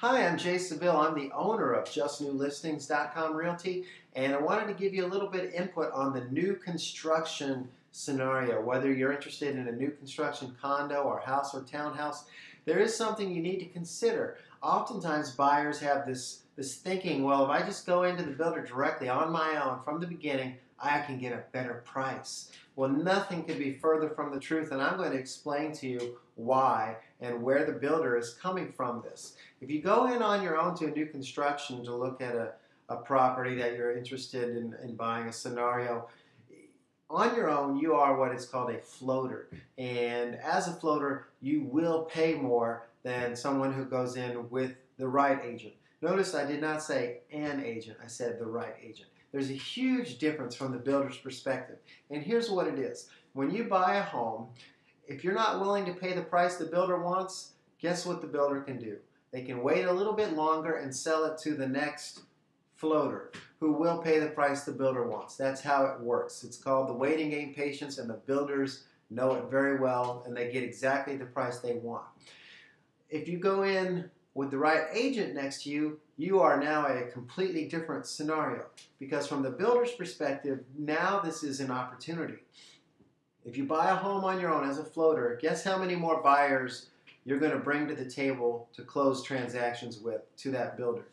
Hi, I'm Jay Seville. I'm the owner of JustNewListings.com Realty, and I wanted to give you a little bit of input on the new construction scenario. Whether you're interested in a new construction condo or house or townhouse, there is something you need to consider. Oftentimes, buyers have this, this thinking, well, if I just go into the builder directly on my own from the beginning, I can get a better price. Well, nothing could be further from the truth, and I'm going to explain to you why and where the builder is coming from this. If you go in on your own to a new construction to look at a, a property that you're interested in, in buying, a scenario, on your own, you are what is called a floater. And as a floater, you will pay more than someone who goes in with the right agent. Notice I did not say an agent, I said the right agent. There's a huge difference from the builder's perspective. And here's what it is. When you buy a home, if you're not willing to pay the price the builder wants, guess what the builder can do? They can wait a little bit longer and sell it to the next floater who will pay the price the builder wants. That's how it works. It's called the waiting game patience, and the builders know it very well and they get exactly the price they want. If you go in with the right agent next to you, you are now a completely different scenario. Because from the builder's perspective, now this is an opportunity. If you buy a home on your own as a floater, guess how many more buyers you're going to bring to the table to close transactions with to that builder?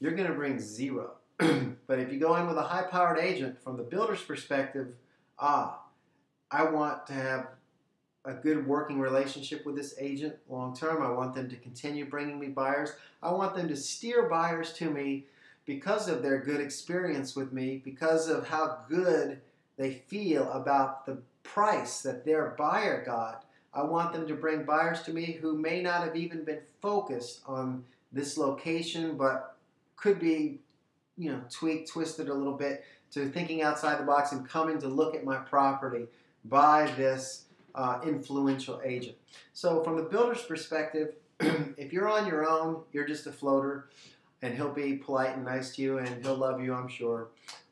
You're going to bring zero. but if you go in with a high powered agent, from the builder's perspective, ah, I want to have a good working relationship with this agent long term. I want them to continue bringing me buyers. I want them to steer buyers to me because of their good experience with me, because of how good they feel about the price that their buyer got. I want them to bring buyers to me who may not have even been focused on this location, but could be, you know, tweaked, twisted a little bit to thinking outside the box and coming to look at my property, by this uh, influential agent. So, from the builder's perspective, if you're on your own, you're just a floater, and he'll be polite and nice to you, and he'll love you, I'm sure.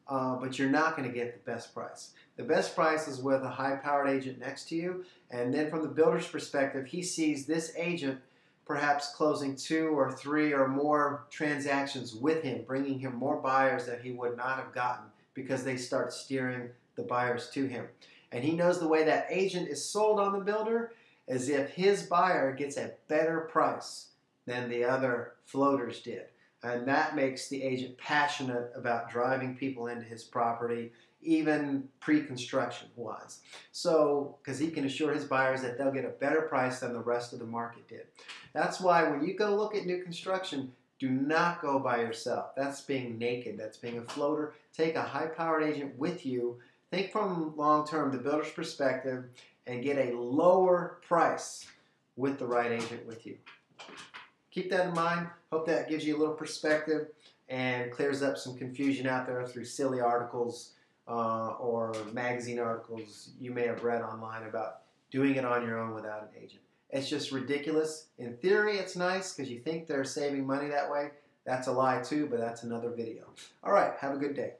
Uh, but you're not going to get the best price. The best price is with a high powered agent next to you, and then from the builder's perspective, he sees this agent perhaps closing two or three or more transactions with him, bringing him more buyers that he would not have gotten because they start steering the buyers to him. And he knows the way that agent is sold on the builder as if his buyer gets a better price than the other floaters did. And that makes the agent passionate about driving people into his property, even pre construction wise. So, because he can assure his buyers that they'll get a better price than the rest of the market did. That's why when you go look at new construction, do not go by yourself. That's being naked, that's being a floater. Take a high powered agent with you Think from long term, the builder's perspective, and get a lower price with the right agent with you. Keep that in mind. Hope that gives you a little perspective and clears up some confusion out there through silly articles uh, or magazine articles you may have read online about doing it on your own without an agent. It's just ridiculous. In theory, it's nice because you think they're saving money that way. That's a lie too, but that's another video. All right, have a good day.